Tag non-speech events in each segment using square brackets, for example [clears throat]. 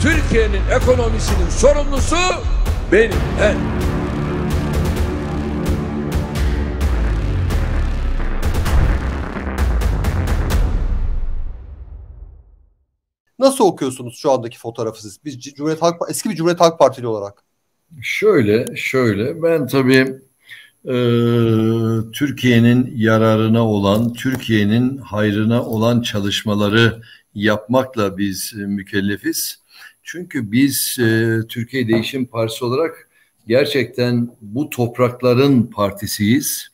Türkiye'nin ekonomisinin sorumlusu benim. Ben. Nasıl okuyorsunuz şu andaki fotoğrafı siz? Biz Cumhuriyet Halk eski bir Cumhuriyet Halk Partili olarak. Şöyle, şöyle. Ben tabii e, Türkiye'nin yararına olan, Türkiye'nin hayrına olan çalışmaları yapmakla biz mükellefiz. Çünkü biz e, Türkiye Değişim Partisi olarak gerçekten bu toprakların partisiyiz.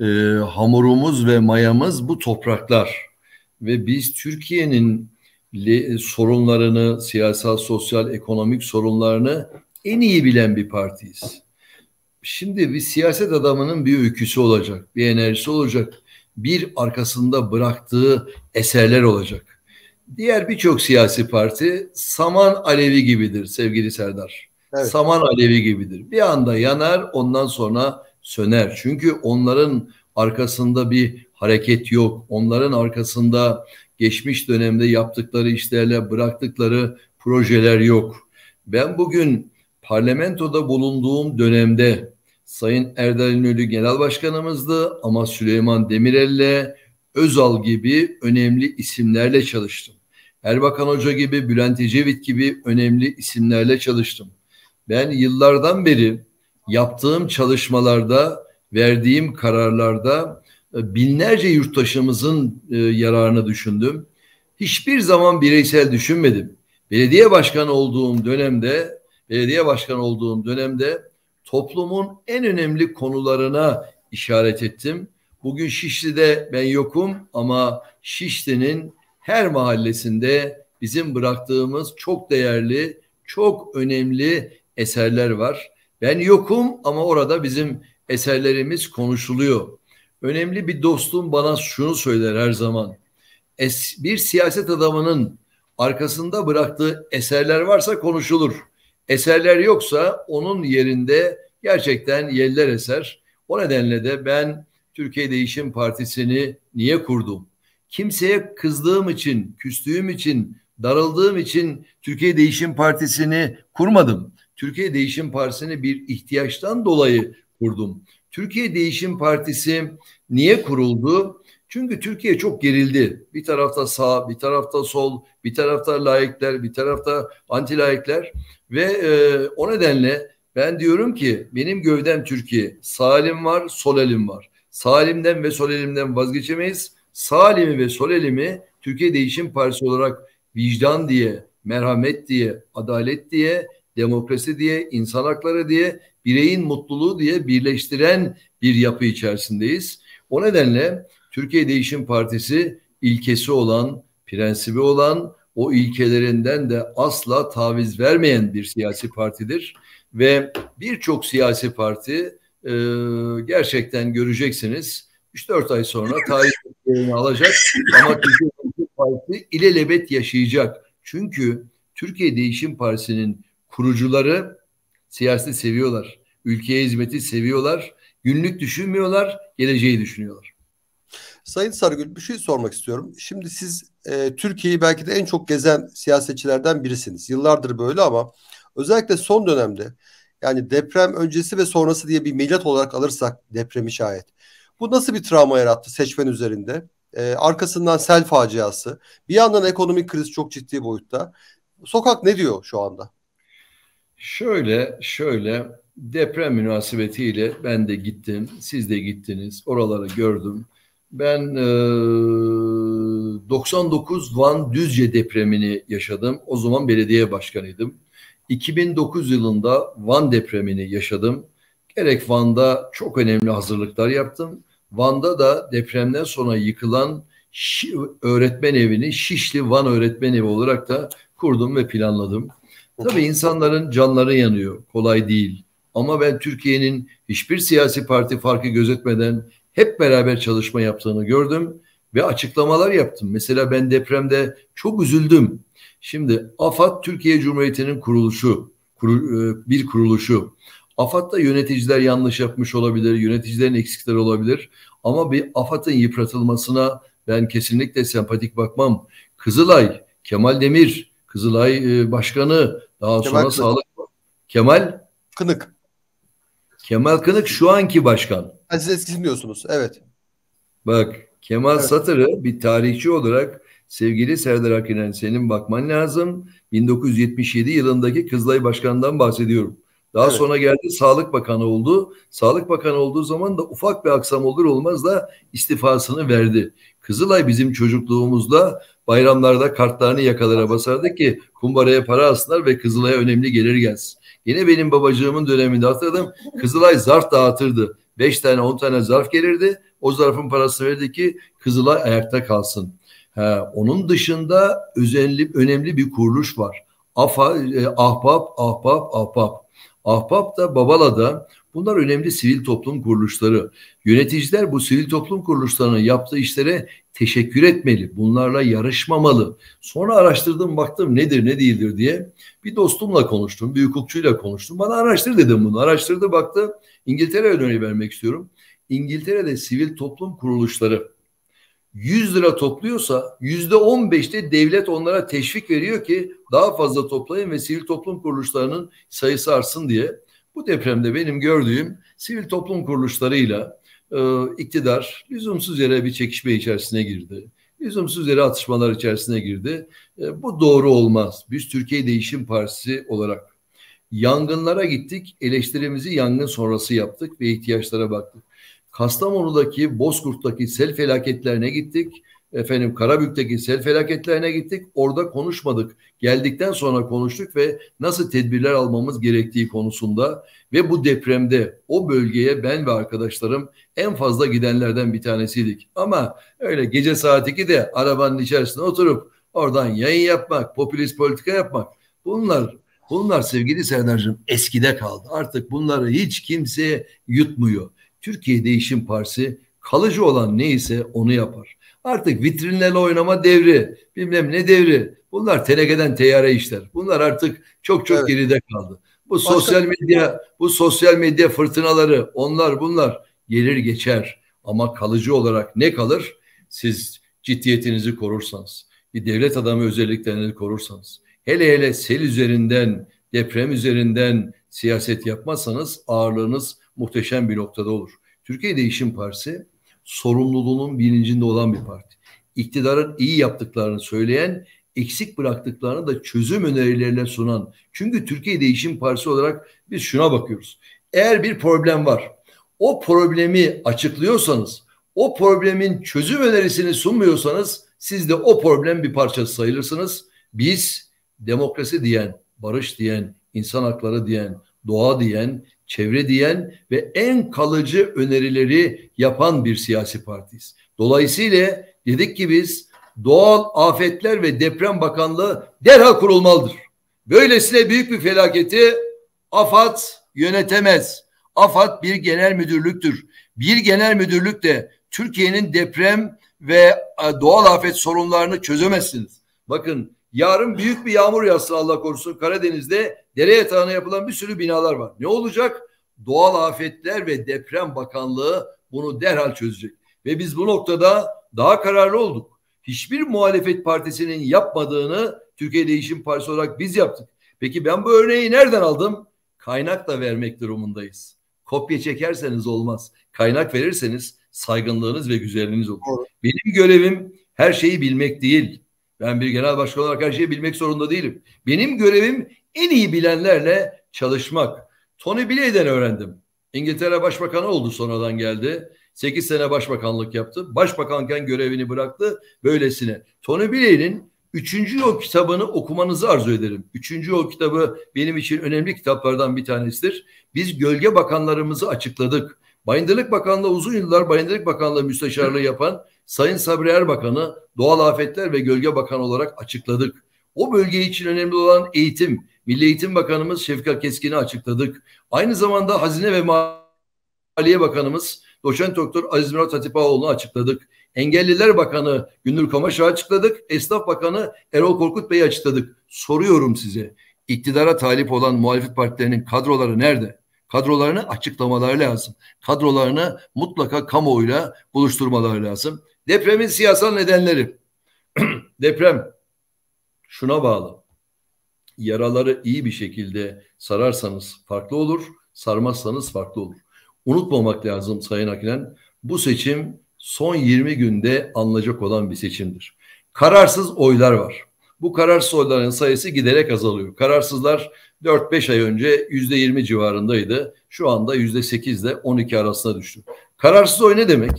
E, hamurumuz ve mayamız bu topraklar. Ve biz Türkiye'nin sorunlarını, siyasal, sosyal, ekonomik sorunlarını en iyi bilen bir partiyiz. Şimdi bir siyaset adamının bir öyküsü olacak, bir enerjisi olacak, bir arkasında bıraktığı eserler olacak. Diğer birçok siyasi parti saman alevi gibidir sevgili Serdar. Evet. Saman alevi gibidir. Bir anda yanar ondan sonra söner. Çünkü onların arkasında bir hareket yok. Onların arkasında geçmiş dönemde yaptıkları işlerle bıraktıkları projeler yok. Ben bugün parlamentoda bulunduğum dönemde Sayın Erdal İnönü Genel Başkanımızdı ama Süleyman Demirel'le Özal gibi önemli isimlerle çalıştım. Erbakan Hoca gibi, Bülent Ecevit gibi önemli isimlerle çalıştım. Ben yıllardan beri yaptığım çalışmalarda, verdiğim kararlarda e, binlerce yurttaşımızın e, yararını düşündüm. Hiçbir zaman bireysel düşünmedim. Belediye başkanı olduğum dönemde, belediye başkanı olduğum dönemde toplumun en önemli konularına işaret ettim. Bugün Şişli'de ben yokum ama Şişli'nin her mahallesinde bizim bıraktığımız çok değerli, çok önemli eserler var. Ben yokum ama orada bizim eserlerimiz konuşuluyor. Önemli bir dostum bana şunu söyler her zaman. Es, bir siyaset adamının arkasında bıraktığı eserler varsa konuşulur. Eserler yoksa onun yerinde gerçekten yeller eser. O nedenle de ben Türkiye Değişim Partisi'ni niye kurdum? Kimseye kızdığım için, küstüğüm için, darıldığım için Türkiye Değişim Partisi'ni kurmadım. Türkiye Değişim Partisi'ni bir ihtiyaçtan dolayı kurdum. Türkiye Değişim Partisi niye kuruldu? Çünkü Türkiye çok gerildi. Bir tarafta sağ, bir tarafta sol, bir tarafta layıklar, bir tarafta anti layıklar ve e, o nedenle ben diyorum ki benim gövdem Türkiye. Sağ elim var, sol elim var. Sağ elimden ve sol elimden vazgeçemeyiz. Sağ elimi ve sol elimi Türkiye Değişim Partisi olarak vicdan diye, merhamet diye, adalet diye, demokrasi diye, insan hakları diye, bireyin mutluluğu diye birleştiren bir yapı içerisindeyiz. O nedenle Türkiye Değişim Partisi ilkesi olan, prensibi olan, o ilkelerinden de asla taviz vermeyen bir siyasi partidir. Ve birçok siyasi parti e, gerçekten göreceksiniz 3-4 ay sonra tarihini alacak ama Türkiye Değişim Partisi ilelebet yaşayacak. Çünkü Türkiye Değişim Partisi'nin kurucuları siyaseti seviyorlar. Ülkeye hizmeti seviyorlar. Günlük düşünmüyorlar, geleceği düşünüyorlar. Sayın Sarıgül bir şey sormak istiyorum. Şimdi siz e, Türkiye'yi belki de en çok gezen siyasetçilerden birisiniz. Yıllardır böyle ama özellikle son dönemde yani deprem öncesi ve sonrası diye bir millet olarak alırsak depremi şayet. Bu nasıl bir travma yarattı seçmen üzerinde? Ee, arkasından sel faciası. Bir yandan ekonomik kriz çok ciddi boyutta. Sokak ne diyor şu anda? Şöyle, şöyle deprem münasebetiyle ben de gittim, siz de gittiniz, oraları gördüm. Ben e, 99 Van Düzce depremini yaşadım. O zaman belediye başkanıydım. 2009 yılında Van depremini yaşadım. Gerek Van'da çok önemli hazırlıklar yaptım. Van'da da depremden sonra yıkılan öğretmen evini Şişli Van Öğretmen Evi olarak da kurdum ve planladım. Tabii insanların canları yanıyor. Kolay değil. Ama ben Türkiye'nin hiçbir siyasi parti farkı gözetmeden hep beraber çalışma yaptığını gördüm ve açıklamalar yaptım. Mesela ben depremde çok üzüldüm. Şimdi AFAD Türkiye Cumhuriyeti'nin kuruluşu, e, bir kuruluşu. AFAD'da yöneticiler yanlış yapmış olabilir, yöneticilerin eksikleri olabilir. Ama bir AFAD'ın yıpratılmasına Ben kesinlikle sempatik bakmam. Kızılay, Kemal Demir, Kızılay e, Başkanı, daha Kemal sonra Kınık. Sağlık Kemal Kınık. Kemal Kınık şu anki başkan. Ha, siz eskisini diyorsunuz. Evet. Bak Kemal Evet. Satır'ı bir tarihçi olarak sevgili Serdar Akinen senin bakman lazım. 1977 yılındaki Kızılay Başkanı'ndan bahsediyorum. Daha Evet. sonra geldi Sağlık Bakanı oldu. Sağlık Bakanı olduğu zaman da ufak bir aksam olur olmaz da istifasını verdi. Kızılay bizim çocukluğumuzda bayramlarda kartlarını yakalara basardık ki kumbaraya para alsınlar ve Kızılay'a önemli gelir gelsin. Yine benim babacığımın döneminde hatırladım. Kızılay zarf dağıtırdı. 5 tane 10 tane zarf gelirdi. O zarfın parasını verdi ki Kızılay ayakta kalsın. Ha, onun dışında özenli, önemli bir kuruluş var. Afa, e, ahbap, ahbap, ahbap. Ahbap da Babala'da bunlar önemli sivil toplum kuruluşları. Yöneticiler bu sivil toplum kuruluşlarının yaptığı işlere teşekkür etmeli. Bunlarla yarışmamalı. Sonra araştırdım baktım nedir ne değildir diye. Bir dostumla konuştum, bir hukukçuyla konuştum. Bana araştır dedim bunu. Araştırdı baktı. İngiltere örneği vermek istiyorum. İngiltere'de sivil toplum kuruluşları 100 lira topluyorsa yüzde 15'te devlet onlara teşvik veriyor ki daha fazla toplayın ve sivil toplum kuruluşlarının sayısı artsın diye. Bu depremde benim gördüğüm sivil toplum kuruluşlarıyla e, iktidar lüzumsuz yere bir çekişme içerisine girdi. Lüzumsuz yere atışmalar içerisine girdi. E, bu doğru olmaz. Biz Türkiye Değişim Partisi olarak yangınlara gittik, eleştirimizi yangın sonrası yaptık ve ihtiyaçlara baktık. Kastamonu'daki, Bozkurt'taki sel felaketlerine gittik. Efendim Karabük'teki sel felaketlerine gittik. Orada konuşmadık. Geldikten sonra konuştuk ve nasıl tedbirler almamız gerektiği konusunda ve bu depremde o bölgeye ben ve arkadaşlarım en fazla gidenlerden bir tanesiydik. Ama öyle gece saat 2'de arabanın içerisine oturup oradan yayın yapmak, popülist politika yapmak bunlar bunlar sevgili Serdar'cığım eskide kaldı. Artık bunları hiç kimse yutmuyor. Türkiye Değişim Partisi kalıcı olan neyse onu yapar. Artık vitrinlerle oynama devri, bilmem ne devri. Bunlar tenekeden teyare işler. Bunlar artık çok çok Evet. geride kaldı. Bu Başka- sosyal medya, bu sosyal medya fırtınaları, onlar bunlar gelir geçer. Ama kalıcı olarak ne kalır? Siz ciddiyetinizi korursanız, bir devlet adamı özelliklerini korursanız, hele hele sel üzerinden, deprem üzerinden siyaset yapmazsanız ağırlığınız muhteşem bir noktada olur. Türkiye Değişim Partisi sorumluluğunun bilincinde olan bir parti. İktidarın iyi yaptıklarını söyleyen, eksik bıraktıklarını da çözüm önerileriyle sunan. Çünkü Türkiye Değişim Partisi olarak biz şuna bakıyoruz. Eğer bir problem var, o problemi açıklıyorsanız, o problemin çözüm önerisini sunmuyorsanız siz de o problem bir parçası sayılırsınız. Biz demokrasi diyen, barış diyen, insan hakları diyen, doğa diyen, çevre diyen ve en kalıcı önerileri yapan bir siyasi partiyiz. Dolayısıyla dedik ki biz doğal afetler ve deprem bakanlığı derhal kurulmalıdır. Böylesine büyük bir felaketi AFAD yönetemez. AFAD bir genel müdürlüktür. Bir genel müdürlük de Türkiye'nin deprem ve e, doğal afet sorunlarını çözemezsiniz. Bakın yarın büyük bir yağmur yağsın Allah korusun Karadeniz'de dere yatağına yapılan bir sürü binalar var. Ne olacak? Doğal Afetler ve Deprem Bakanlığı bunu derhal çözecek. Ve biz bu noktada daha kararlı olduk. Hiçbir muhalefet partisinin yapmadığını Türkiye Değişim Partisi olarak biz yaptık. Peki ben bu örneği nereden aldım? Kaynak da vermek durumundayız. Kopya çekerseniz olmaz. Kaynak verirseniz saygınlığınız ve güzelliğiniz olur. Benim görevim her şeyi bilmek değil. Ben bir genel başkan olarak her şeyi bilmek zorunda değilim. Benim görevim en iyi bilenlerle çalışmak. Tony Blair'den öğrendim. İngiltere Başbakanı oldu sonradan geldi. 8 sene başbakanlık yaptı. Başbakanken görevini bıraktı böylesine. Tony Blair'in Üçüncü yol kitabını okumanızı arzu ederim. Üçüncü yol kitabı benim için önemli kitaplardan bir tanesidir. Biz gölge bakanlarımızı açıkladık. Bayındırlık Bakanlığı uzun yıllar Bayındırlık Bakanlığı müsteşarlığı yapan Sayın Sabri Erbakan'ı Doğal Afetler ve Gölge Bakanı olarak açıkladık. O bölge için önemli olan eğitim, Milli Eğitim Bakanımız Şefkat Keskin'i açıkladık. Aynı zamanda Hazine ve Maliye Bakanımız Doçent Doktor Aziz Murat Hatipoğlu'nu açıkladık. Engelliler Bakanı Gündür Kamaş'ı açıkladık. Esnaf Bakanı Erol Korkut Bey'i açıkladık. Soruyorum size. İktidara talip olan muhalefet partilerinin kadroları nerede? Kadrolarını açıklamaları lazım. Kadrolarını mutlaka kamuoyuyla buluşturmaları lazım. Depremin siyasal nedenleri. [clears throat] Deprem şuna bağlı. Yaraları iyi bir şekilde sararsanız farklı olur, sarmazsanız farklı olur. Unutmamak lazım Sayın Akinen. Bu seçim son 20 günde alınacak olan bir seçimdir. Kararsız oylar var. Bu kararsız oyların sayısı giderek azalıyor. Kararsızlar 4-5 ay önce %20 civarındaydı. Şu anda %8 ile 12 arasına düştü. Kararsız oy ne demek?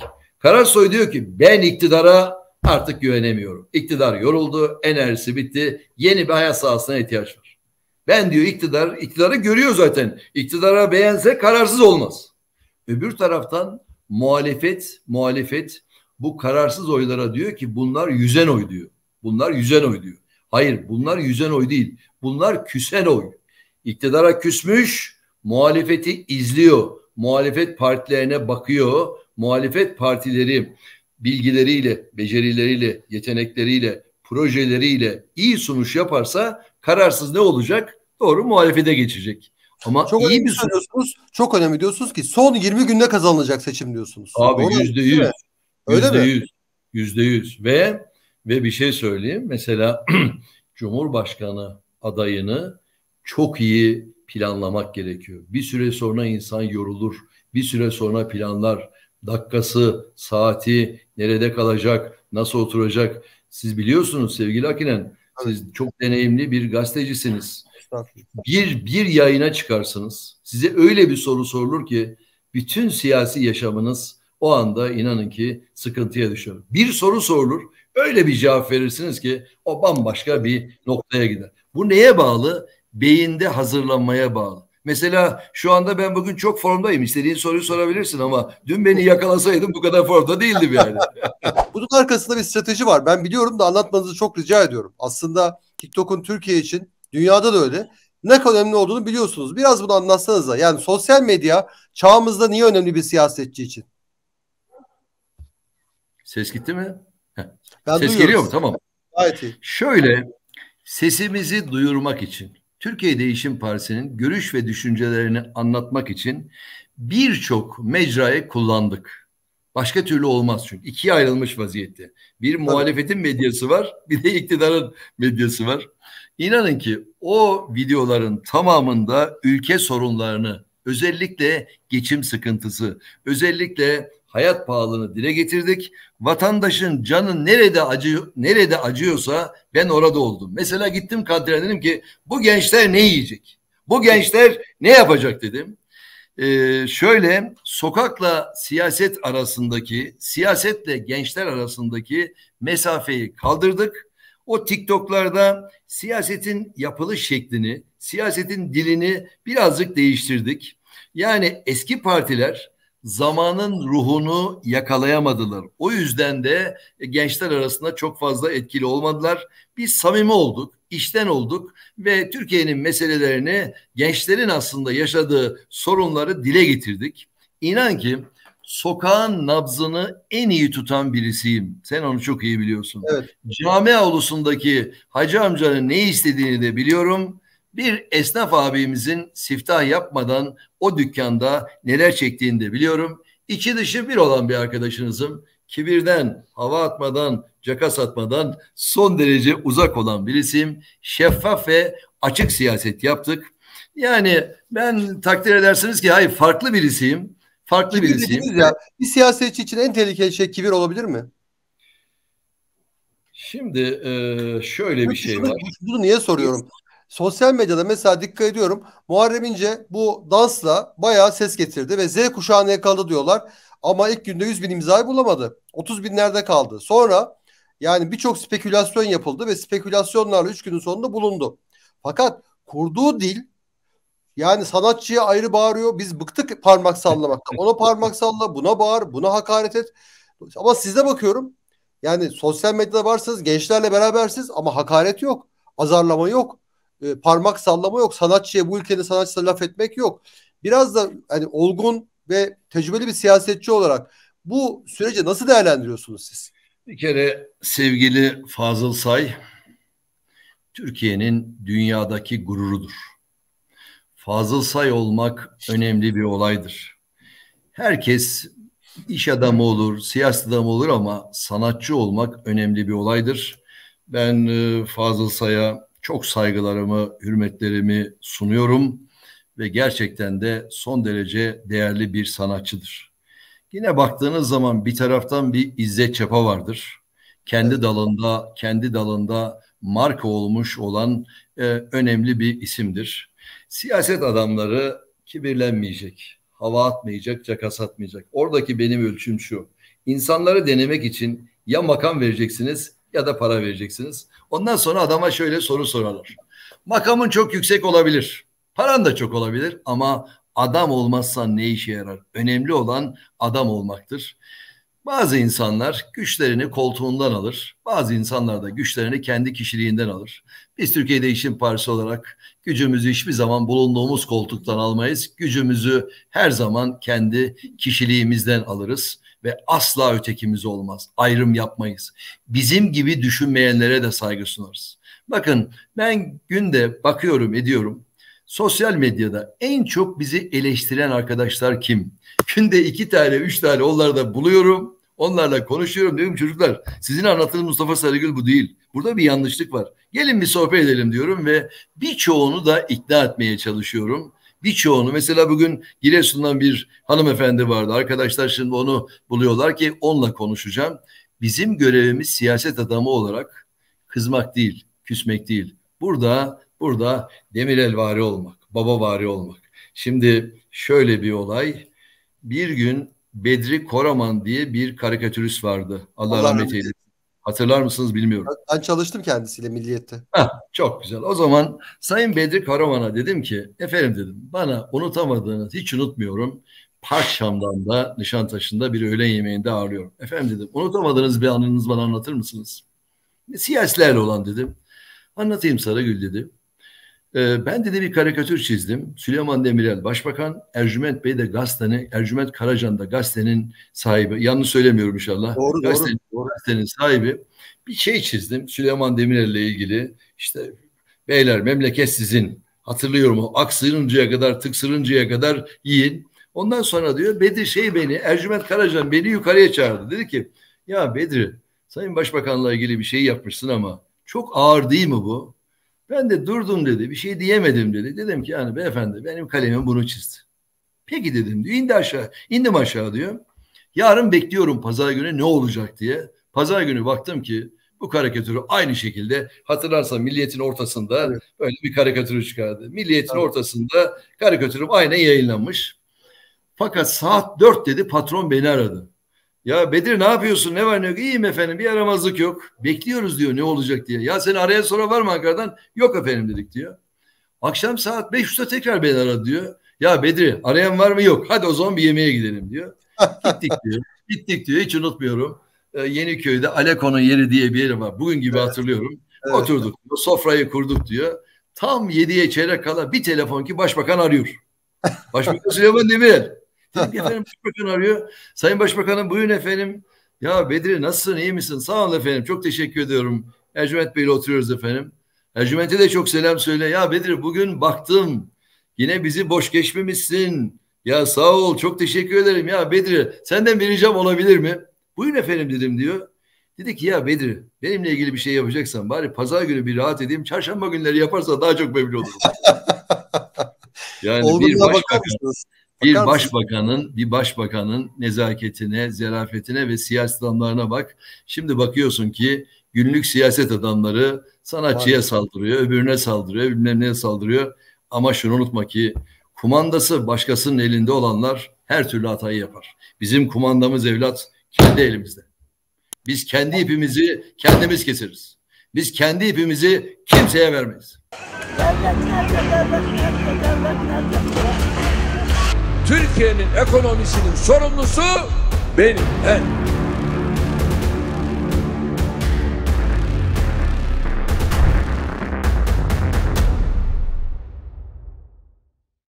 Kararsız oy diyor ki ben iktidara artık güvenemiyorum. İktidar yoruldu, enerjisi bitti. Yeni bir hayat sahasına ihtiyaç var. Ben diyor iktidar, iktidarı görüyor zaten. İktidara beğense kararsız olmaz. Öbür taraftan muhalefet, muhalefet bu kararsız oylara diyor ki bunlar yüzen oy diyor. Bunlar yüzen oy diyor. Hayır bunlar yüzen oy değil. Bunlar küsen oy. İktidara küsmüş, muhalefeti izliyor. Muhalefet partilerine bakıyor. Muhalefet partileri bilgileriyle, becerileriyle, yetenekleriyle, projeleriyle iyi sunuş yaparsa kararsız ne olacak? Doğru muhalefete geçecek. Ama çok iyi bir söylüyorsunuz. Çok önemli diyorsunuz ki son 20 günde kazanılacak seçim diyorsunuz. Abi yüzde yüz. Yüzde yüz. Yüzde yüz. Ve ve bir şey söyleyeyim. Mesela [clears throat] Cumhurbaşkanı adayını çok iyi planlamak gerekiyor. Bir süre sonra insan yorulur. Bir süre sonra planlar. Dakikası, saati, nerede kalacak, nasıl oturacak. Siz biliyorsunuz sevgili Akinen. Siz çok deneyimli bir gazetecisiniz. Bir, bir yayına çıkarsınız. Size öyle bir soru sorulur ki bütün siyasi yaşamınız o anda inanın ki sıkıntıya düşer. Bir soru sorulur. Öyle bir cevap verirsiniz ki o bambaşka bir noktaya gider. Bu neye bağlı? Beyinde hazırlanmaya bağlı. Mesela şu anda ben bugün çok formdayım. İstediğin soruyu sorabilirsin ama dün beni yakalasaydım bu kadar formda değildim yani. [laughs] Bunun arkasında bir strateji var. Ben biliyorum da anlatmanızı çok rica ediyorum. Aslında TikTok'un Türkiye için dünyada da öyle. Ne kadar önemli olduğunu biliyorsunuz. Biraz bunu anlatsanız da. Yani sosyal medya çağımızda niye önemli bir siyasetçi için? Ses gitti mi? Ben Ses geliyor mu? Tamam. Gayet iyi. Şöyle sesimizi duyurmak için Türkiye Değişim Partisi'nin görüş ve düşüncelerini anlatmak için birçok mecrayı kullandık. Başka türlü olmaz çünkü. ikiye ayrılmış vaziyette. Bir muhalefetin medyası var, bir de iktidarın medyası var. İnanın ki o videoların tamamında ülke sorunlarını, özellikle geçim sıkıntısı, özellikle hayat pahalılığını dile getirdik. Vatandaşın canı nerede acı nerede acıyorsa ben orada oldum. Mesela gittim kantine dedim ki bu gençler ne yiyecek? Bu gençler ne yapacak dedim. Ee, şöyle sokakla siyaset arasındaki siyasetle gençler arasındaki mesafeyi kaldırdık. O TikTok'larda siyasetin yapılış şeklini, siyasetin dilini birazcık değiştirdik. Yani eski partiler zamanın ruhunu yakalayamadılar. O yüzden de gençler arasında çok fazla etkili olmadılar. Biz samimi olduk, işten olduk ve Türkiye'nin meselelerini, gençlerin aslında yaşadığı sorunları dile getirdik. İnan ki sokağın nabzını en iyi tutan birisiyim. Sen onu çok iyi biliyorsun. Evet. Cami avlusundaki hacı amcanın ne istediğini de biliyorum bir esnaf abimizin siftah yapmadan o dükkanda neler çektiğini de biliyorum. İçi dışı bir olan bir arkadaşınızım. Kibirden, hava atmadan, caka satmadan son derece uzak olan birisiyim. Şeffaf ve açık siyaset yaptık. Yani ben takdir edersiniz ki hayır farklı birisiyim. Farklı kibir birisiyim. Ya, bir siyasetçi için en tehlikeli şey kibir olabilir mi? Şimdi e, şöyle bir şey var. Bunu niye soruyorum? Sosyal medyada mesela dikkat ediyorum Muharrem İnce bu dansla bayağı ses getirdi ve Z kuşağını yakaladı diyorlar. Ama ilk günde 100 bin imzayı bulamadı. 30 binlerde kaldı. Sonra yani birçok spekülasyon yapıldı ve spekülasyonlarla 3 günün sonunda bulundu. Fakat kurduğu dil yani sanatçıya ayrı bağırıyor. Biz bıktık parmak sallamaktan. Ona parmak salla, buna bağır, buna hakaret et. Ama sizde bakıyorum. Yani sosyal medyada varsınız, gençlerle berabersiniz ama hakaret yok. Azarlama yok e, parmak sallama yok. Sanatçıya bu ülkenin sanatçısına laf etmek yok. Biraz da hani olgun ve tecrübeli bir siyasetçi olarak bu süreci nasıl değerlendiriyorsunuz siz? Bir kere sevgili Fazıl Say Türkiye'nin dünyadaki gururudur. Fazıl Say olmak önemli bir olaydır. Herkes İş adamı olur, siyasi adamı olur ama sanatçı olmak önemli bir olaydır. Ben e, Fazıl Say'a çok saygılarımı, hürmetlerimi sunuyorum ve gerçekten de son derece değerli bir sanatçıdır. Yine baktığınız zaman bir taraftan bir İzzet Çapa vardır. Kendi dalında, kendi dalında marka olmuş olan e, önemli bir isimdir. Siyaset adamları kibirlenmeyecek, hava atmayacak, cakas atmayacak. Oradaki benim ölçüm şu. İnsanları denemek için ya makam vereceksiniz ya da para vereceksiniz. Ondan sonra adama şöyle soru sorarlar. Makamın çok yüksek olabilir. Paran da çok olabilir ama adam olmazsan ne işe yarar? Önemli olan adam olmaktır. Bazı insanlar güçlerini koltuğundan alır. Bazı insanlar da güçlerini kendi kişiliğinden alır. Biz Türkiye Değişim Partisi olarak gücümüzü hiçbir zaman bulunduğumuz koltuktan almayız. Gücümüzü her zaman kendi kişiliğimizden alırız ve asla ötekimiz olmaz. Ayrım yapmayız. Bizim gibi düşünmeyenlere de saygı sunarız. Bakın ben günde bakıyorum ediyorum. Sosyal medyada en çok bizi eleştiren arkadaşlar kim? Günde iki tane, üç tane onları da buluyorum. Onlarla konuşuyorum. Diyorum çocuklar sizin anlattığınız Mustafa Sarıgül bu değil. Burada bir yanlışlık var. Gelin bir sohbet edelim diyorum ve birçoğunu da ikna etmeye çalışıyorum. Birçoğunu mesela bugün Giresun'dan bir hanımefendi vardı. Arkadaşlar şimdi onu buluyorlar ki onunla konuşacağım. Bizim görevimiz siyaset adamı olarak kızmak değil, küsmek değil. Burada burada Demirel vari olmak, baba vari olmak. Şimdi şöyle bir olay. Bir gün Bedri Koraman diye bir karikatürist vardı. Allah, Allah rahmet eylesin. Hatırlar mısınız bilmiyorum. Ben çalıştım kendisiyle Milliyet'te. Heh, çok güzel. O zaman Sayın Bedri Karaman'a dedim ki efendim dedim bana unutamadığınız hiç unutmuyorum. Park Şam'dan da Nişantaşı'nda bir öğlen yemeğinde ağırlıyorum. Efendim dedim unutamadığınız bir anınız bana anlatır mısınız? Siyasilerle olan dedim. Anlatayım Sarıgül dedi. Ee, ben de bir karikatür çizdim. Süleyman Demirel başbakan, Ercüment Bey de gazetenin, Ercüment Karacan da gazetenin sahibi. Yanlış söylemiyorum inşallah. Doğru, gazetenin, doğru. gazetenin sahibi. Bir şey çizdim Süleyman Demirel ile ilgili. İşte beyler memleket sizin. Hatırlıyorum aksırıncaya kadar, tıksırıncaya kadar yiyin. Ondan sonra diyor Bedir şey beni, Ercüment Karacan beni yukarıya çağırdı. Dedi ki ya Bedri Sayın Başbakan'la ilgili bir şey yapmışsın ama çok ağır değil mi bu? Ben de durdum dedi. Bir şey diyemedim dedi. Dedim ki yani beyefendi benim kalemim bunu çizdi. Peki dedim diyor. İndi aşağı. indim aşağı diyor. Yarın bekliyorum pazar günü ne olacak diye. Pazar günü baktım ki bu karikatürü aynı şekilde hatırlarsan Milliyet'in ortasında evet. böyle bir karikatürü çıkardı. Milliyet'in evet. ortasında karikatürüm aynen yayınlanmış. Fakat saat dört dedi patron beni aradı. Ya Bedir ne yapıyorsun? Ne var ne yok? İyiyim efendim. Bir yaramazlık yok. Bekliyoruz diyor ne olacak diye. Ya seni arayan sonra var mı Ankara'dan? Yok efendim dedik diyor. Akşam saat 5.30'da tekrar beni aradı diyor. Ya Bedri arayan var mı? Yok. Hadi o zaman bir yemeğe gidelim diyor. Gittik diyor. Gittik diyor. Hiç unutmuyorum. Ee, Yeniköy'de Aleko'nun yeri diye bir yeri var. Bugün gibi evet. hatırlıyorum. Evet. Oturduk. Diyor. Sofrayı kurduk diyor. Tam 7'ye çeyrek kala bir telefon ki başbakan arıyor. Başbakan Süleyman Demirel. Dedim [laughs] efendim başbakan arıyor. Sayın Başbakanım buyurun efendim. Ya Bedri nasılsın iyi misin? Sağ olun efendim çok teşekkür ediyorum. Ercüment Bey'le oturuyoruz efendim. Ercüment'e de çok selam söyle. Ya Bedri bugün baktım. Yine bizi boş geçmemişsin. Ya sağ ol çok teşekkür ederim. Ya Bedri senden bir ricam olabilir mi? Buyurun efendim dedim diyor. Dedi ki ya Bedri benimle ilgili bir şey yapacaksan bari pazar günü bir rahat edeyim. Çarşamba günleri yaparsa daha çok memnun olurum. [laughs] yani Olduğuna bir başbakan, bir başbakanın bir başbakanın nezaketine, zerafetine ve siyaset adamlarına bak. Şimdi bakıyorsun ki günlük siyaset adamları sanatçıya Aynen. saldırıyor, öbürüne saldırıyor, bilmem neye saldırıyor. Ama şunu unutma ki kumandası başkasının elinde olanlar her türlü hatayı yapar. Bizim kumandamız evlat kendi elimizde. Biz kendi ipimizi kendimiz keseriz. Biz kendi ipimizi kimseye vermeyiz. Türkiye'nin ekonomisinin sorumlusu benim ben.